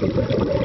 Gracias